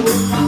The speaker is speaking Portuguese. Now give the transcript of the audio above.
Música